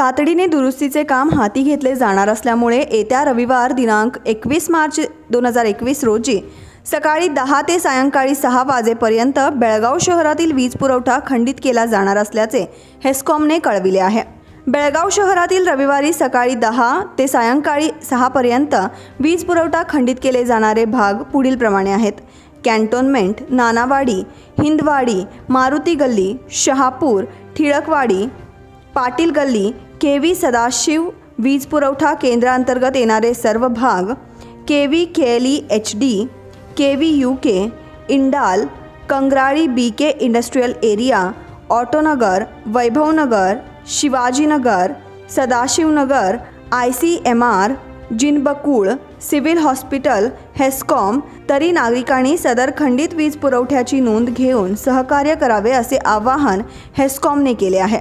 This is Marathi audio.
तातडीने दुरुस्तीचे काम हाती घेतले जाणार असल्यामुळे येत्या रविवार दिनांक एकवीस मार्च दोन हजार एकवीस रोजी सकाळी दहा ते सायंकाळी सहा वाजेपर्यंत बेळगाव शहरातील वीज पुरवठा खंडित केला जाणार असल्याचे हेस्कॉमने कळविले आहे. बेळगाव शहरातील रविवारी सकाळी दहा ते सायंकाळी सहापर्यंत वीज पुरवठा खंडित केले जाणारे भाग पुढीलप्रमाणे आहेत. कॅन्टोन्मेंट नानावाडी हिंदवाडी मारुती गल्ली शहापूर ठिळकवाडी पाटील गल्ली के व्ही सदाशिव वीज पुरवठा केंद्रांतर्गत येणारे सर्व भाग के व्ही केली H D K V U K Indal Kangrali B K industrial area Autonagar Vaibhavnagar Shivajinagar Sadashivnagar I C M R Jinabakul civil hospital HESCOM तरी नागरिकांनी सदर खंडित वीज पुरवठ्याची नोंद घेऊन सहकार्य करावे असे आवाहन हेस्कॉमने केले आहे.